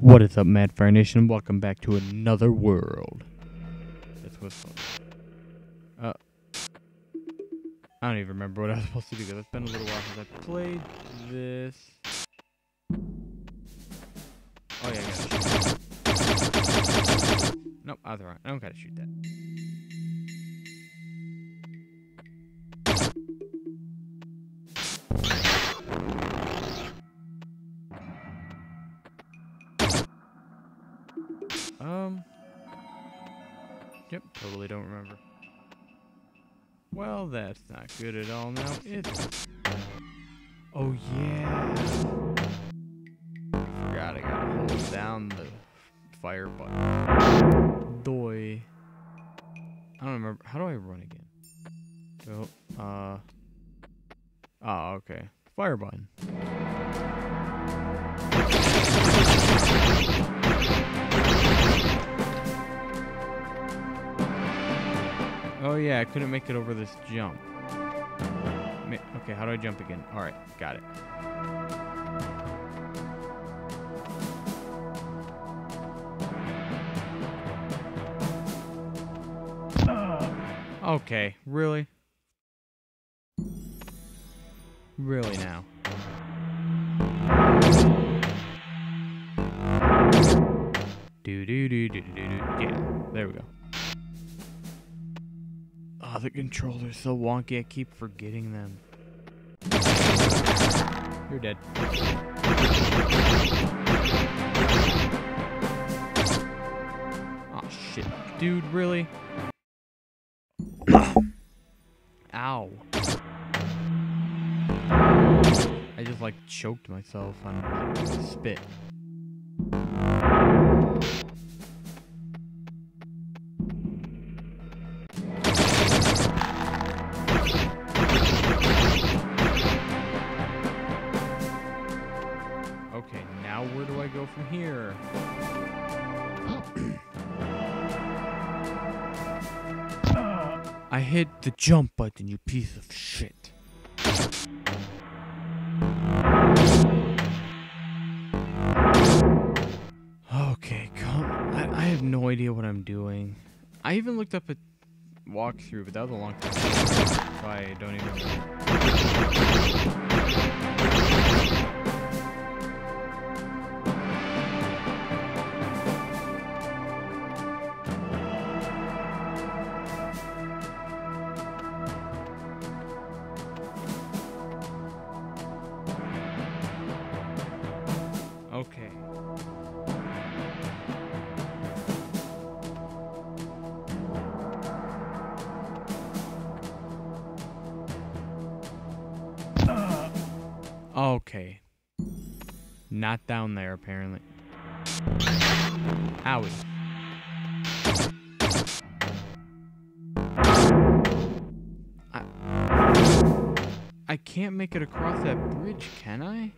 What is up, Mad Fire Nation? Welcome back to another world. That's what's. Uh, I don't even remember what I was supposed to do because it's been a little while since I played this. Oh yeah, I. Nope, was wrong. I don't gotta shoot that. Um. Yep, totally don't remember. Well, that's not good at all now, is? Oh, yeah. Forgot I gotta hold down the fire button. Doy. I don't remember. How do I run again? So, uh. Oh, okay. Fire button. Yeah, I couldn't make it over this jump. Okay, how do I jump again? Alright, got it. Okay, really? Really now? Do do do do do do. Yeah, there we go. Oh, the controller's so wonky, I keep forgetting them. You're dead. Oh shit. Dude, really? Ow. I just like choked myself on spit. I hit the jump button, you piece of shit. Okay, come. I, I have no idea what I'm doing. I even looked up a walkthrough, but that was a long time ago. So I don't even. Okay. Uh. Okay. Not down there, apparently. Owie. I, I can't make it across that bridge, can I?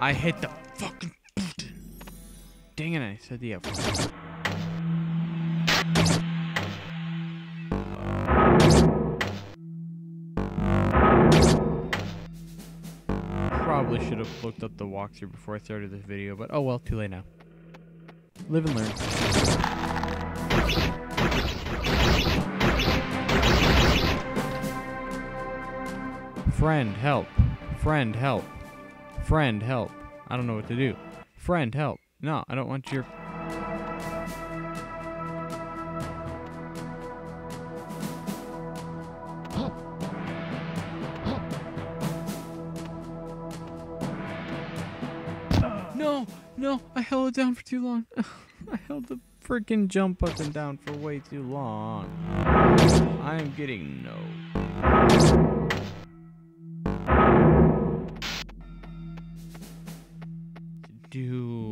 I hit the fucking button. Dang it, I said the F. Probably should have looked up the walkthrough before I started this video, but oh well, too late now. Live and learn. Friend, help. Friend, help. Friend, help. I don't know what to do. Friend, help. No, I don't want your. No, no, I held it down for too long. I held the freaking jump button down for way too long. I am getting no. Do.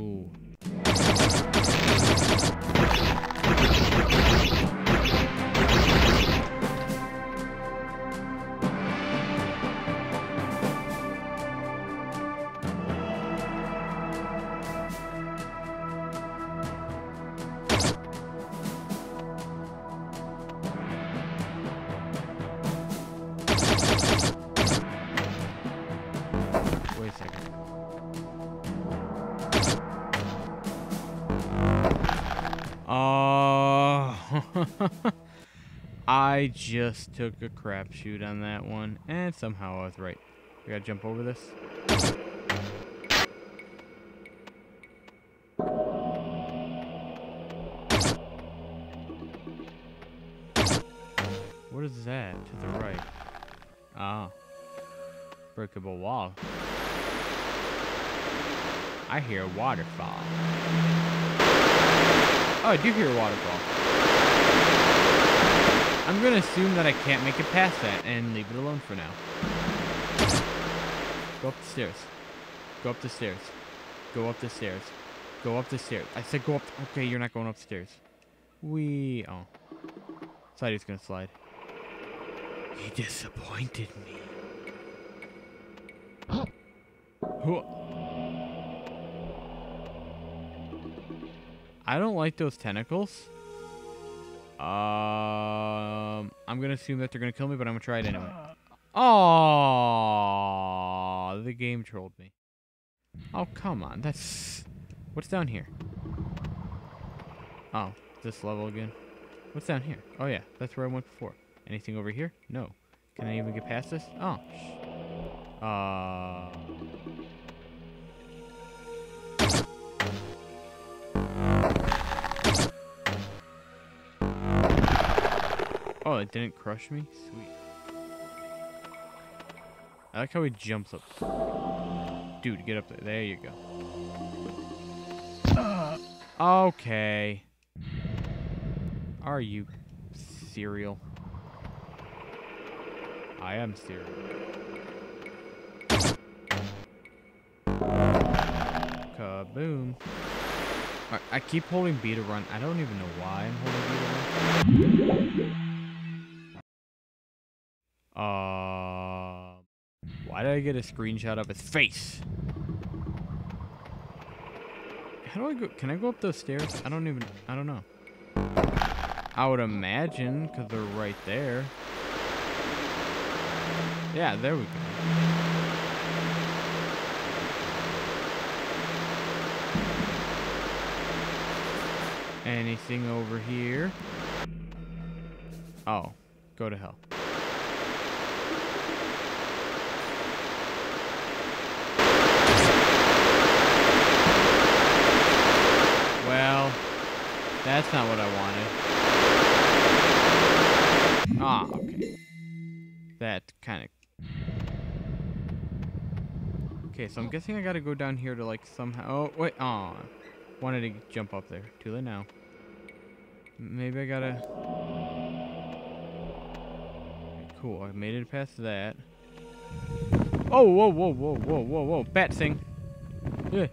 I just took a crapshoot on that one, and somehow I was right. We gotta jump over this. What is that to the right? Ah. Breakable wall. I hear a waterfall. Oh, I do hear a waterfall. I'm gonna assume that I can't make it past that and leave it alone for now. Go up the stairs. Go up the stairs. Go up the stairs. Go up the stairs. I said go up. Okay, you're not going upstairs. We. Oh. He was gonna slide. He disappointed me. I don't like those tentacles. Um, I'm gonna assume that they're gonna kill me, but I'm gonna try it anyway. Oh, the game trolled me. Oh, come on. That's what's down here. Oh, this level again. What's down here? Oh yeah, that's where I went before. Anything over here? No. Can I even get past this? Oh. Uh. Oh, it didn't crush me? Sweet. I like how he jumps up. Dude, get up there. There you go. Okay. Are you cereal? I am cereal. Kaboom. I, I keep holding B to run. I don't even know why I'm holding B to run. Uh, why did Get a screenshot of his face? How do I go? Can I go up those stairs? I don't even. I don't know. I would imagine because they're right there. Yeah, there we go. Anything over here? Oh, go to hell. Well, that's not what I wanted. Ah, okay. That kind of... Okay, so I'm guessing I gotta go down here to, like, somehow... Oh, wait, oh. Wanted to jump up there. Too late now. Maybe I gotta... Cool, I made it past that. Oh, whoa, whoa, whoa, whoa, whoa, whoa. Bat thing. Yeah.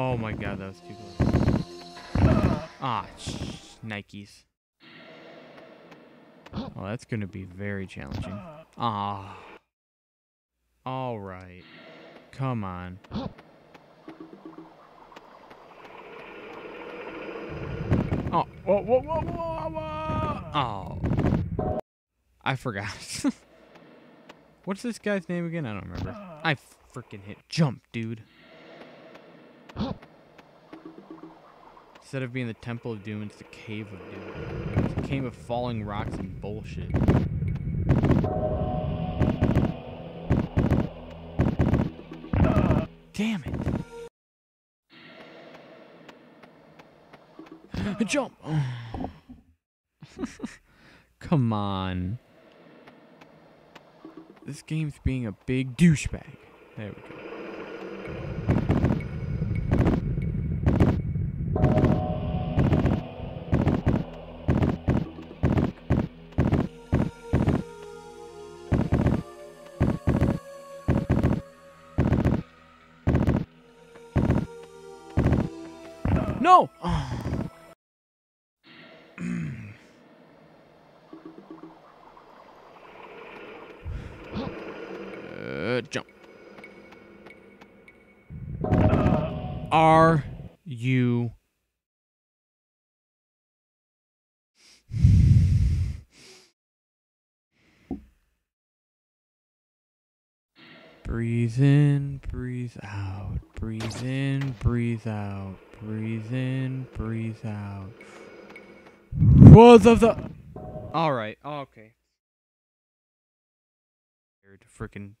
Oh my god, that was too close. Ah, Nikes. Well, that's going to be very challenging. Ah. All right. Come on. Oh, whoa, whoa, whoa, whoa, whoa. Oh. I forgot. What's this guy's name again? I don't remember. I freaking hit jump, dude. Instead of being the Temple of Doom, it's the Cave of Doom. It's a cave of falling rocks and bullshit. Damn it. Jump! Come on. This game's being a big douchebag. There we go. No! uh, jump. Are you... Breathe in, breathe out, breathe in, breathe out. Breathe in, breathe out. What the the? All right. Okay. Freaking.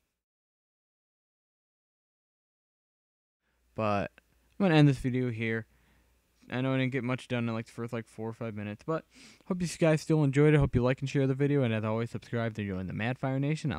But I'm gonna end this video here. I know I didn't get much done in like the first like four or five minutes, but hope you guys still enjoyed it. Hope you like and share the video, and as always, subscribe to join the Mad Fire Nation.